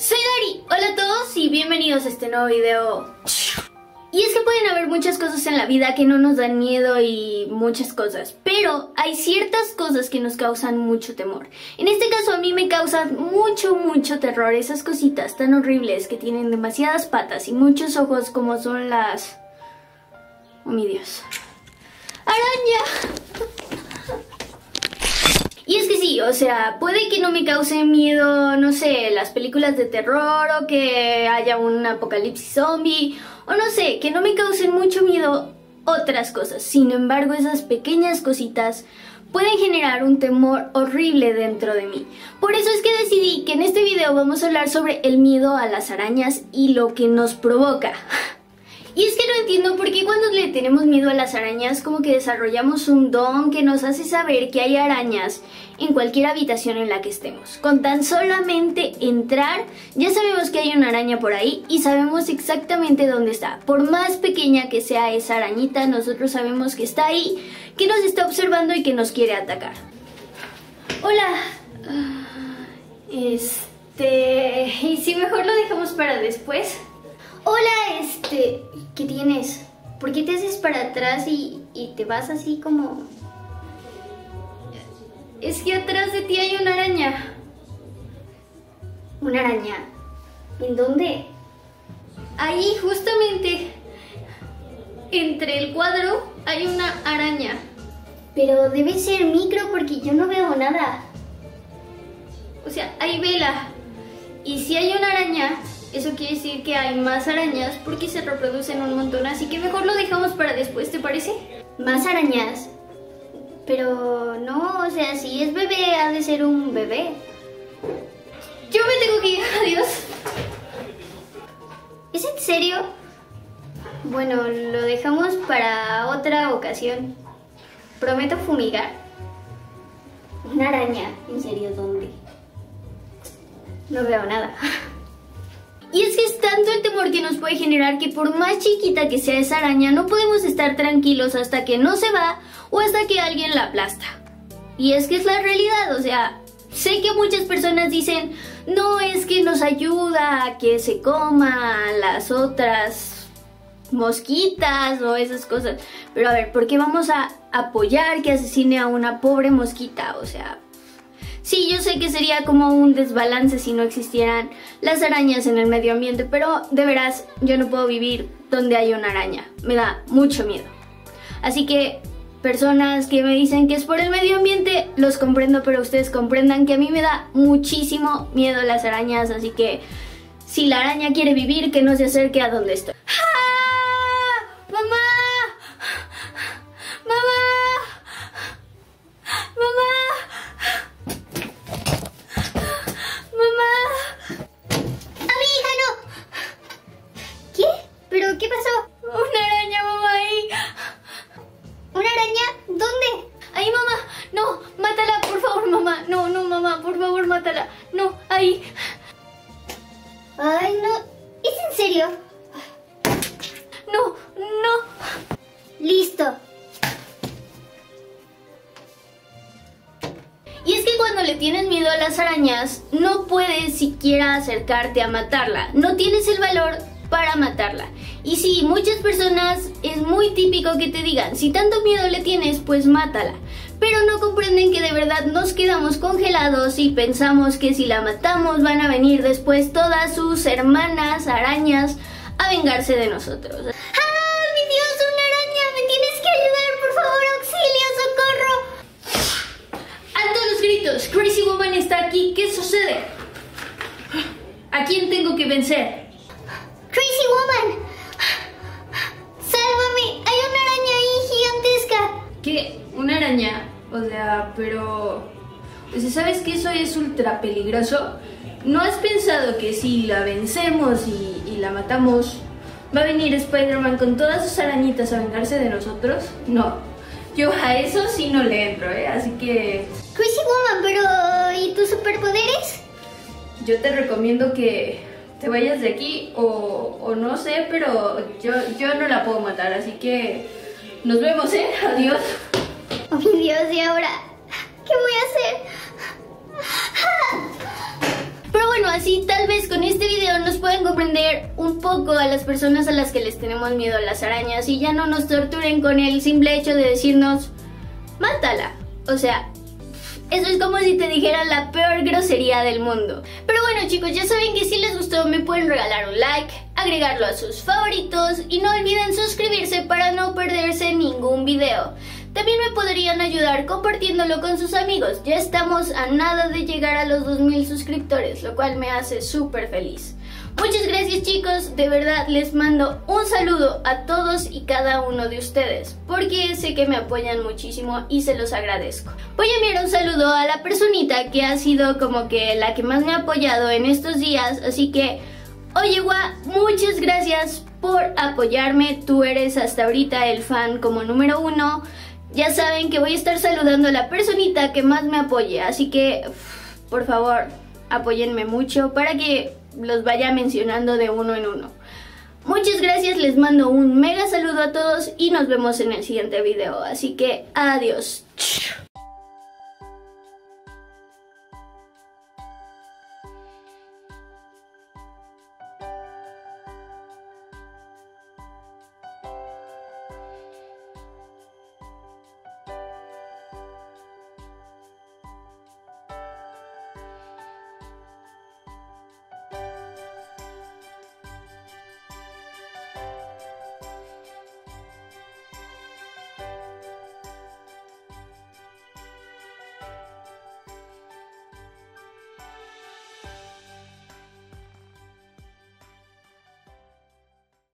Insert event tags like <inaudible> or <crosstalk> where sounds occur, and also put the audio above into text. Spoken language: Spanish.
Soy Dari, hola a todos y bienvenidos a este nuevo video. Y es que pueden haber muchas cosas en la vida que no nos dan miedo y muchas cosas, pero hay ciertas cosas que nos causan mucho temor. En este caso a mí me causan mucho, mucho terror esas cositas tan horribles que tienen demasiadas patas y muchos ojos como son las... Oh mi Dios. ¡Araña! Y es que o sea, puede que no me cause miedo, no sé, las películas de terror o que haya un apocalipsis zombie o no sé, que no me causen mucho miedo otras cosas. Sin embargo, esas pequeñas cositas pueden generar un temor horrible dentro de mí. Por eso es que decidí que en este video vamos a hablar sobre el miedo a las arañas y lo que nos provoca. <laughs> Y es que no entiendo por qué cuando le tenemos miedo a las arañas como que desarrollamos un don que nos hace saber que hay arañas en cualquier habitación en la que estemos. Con tan solamente entrar ya sabemos que hay una araña por ahí y sabemos exactamente dónde está. Por más pequeña que sea esa arañita, nosotros sabemos que está ahí, que nos está observando y que nos quiere atacar. Hola. Este... ¿Y si mejor lo dejamos para después? Hola, este... ¿Qué tienes? ¿Por qué te haces para atrás y, y te vas así como...? Es que atrás de ti hay una araña. ¿Una araña? ¿En dónde? Ahí, justamente. Entre el cuadro hay una araña. Pero debe ser micro porque yo no veo nada. O sea, hay vela. Y si hay una araña, eso quiere decir que hay más arañas porque se reproducen un montón, así que mejor lo dejamos para después, ¿te parece? ¿Más arañas? Pero no, o sea, si es bebé, ha de ser un bebé. Yo me tengo que ir, adiós. ¿Es en serio? Bueno, lo dejamos para otra ocasión. Prometo fumigar. Una araña, ¿en serio dónde? No veo nada. Y es que es tanto el temor que nos puede generar que por más chiquita que sea esa araña, no podemos estar tranquilos hasta que no se va o hasta que alguien la aplasta. Y es que es la realidad, o sea, sé que muchas personas dicen, no es que nos ayuda a que se coma las otras mosquitas o esas cosas. Pero a ver, ¿por qué vamos a apoyar que asesine a una pobre mosquita? O sea, Sí, yo sé que sería como un desbalance si no existieran las arañas en el medio ambiente, pero de veras yo no puedo vivir donde hay una araña. Me da mucho miedo. Así que personas que me dicen que es por el medio ambiente, los comprendo, pero ustedes comprendan que a mí me da muchísimo miedo las arañas, así que si la araña quiere vivir, que no se acerque a donde estoy. Y es que cuando le tienes miedo a las arañas, no puedes siquiera acercarte a matarla. No tienes el valor para matarla. Y sí, muchas personas es muy típico que te digan, si tanto miedo le tienes, pues mátala pero no comprenden que de verdad nos quedamos congelados y pensamos que si la matamos van a venir después todas sus hermanas arañas a vengarse de nosotros. Está aquí, ¿qué sucede? ¿A quién tengo que vencer? ¡Crazy Woman! ¡Sálvame! ¡Hay una araña ahí gigantesca! ¿Qué? ¿Una araña? O sea, pero... Pues ¿sabes que eso es ultra peligroso? ¿No has pensado que si la vencemos y, la matamos, va a venir Spider-Man con todas sus arañitas a vengarse de nosotros? No. Yo a eso sí no le entro, ¿eh? Así que... Crazy Woman, pero... ¿y tus superpoderes? Yo te recomiendo que te vayas de aquí o, o no sé, pero yo, yo no la puedo matar, así que nos vemos, ¿eh? <laughs> Adiós. Oh mi Dios, ¿y ahora qué voy a hacer? Pero bueno, así tal vez con este puedan comprender un poco a las personas a las que les tenemos miedo a las arañas y ya no nos torturen con el simple hecho de decirnos, mátala. O sea, eso es como si te dijeran la peor grosería del mundo. Pero bueno chicos, ya saben que si les gustó me pueden regalar un like, agregarlo a sus favoritos y no olviden suscribirse para no perderse ningún video. También me podrían ayudar compartiéndolo con sus amigos. Ya estamos a nada de llegar a los 2000 suscriptores, lo cual me hace súper feliz. Muchas gracias chicos, de verdad les mando un saludo a todos y cada uno de ustedes, porque sé que me apoyan muchísimo y se los agradezco. Voy a enviar un saludo a la personita que ha sido como que la que más me ha apoyado en estos días, así que, oye Gua, muchas gracias por apoyarme, tú eres hasta ahorita el fan como número uno. Ya saben que voy a estar saludando a la personita que más me apoye, así que, por favor, apóyenme mucho para que los vaya mencionando de uno en uno. Muchas gracias, les mando un mega saludo a todos y nos vemos en el siguiente video. Así que adiós.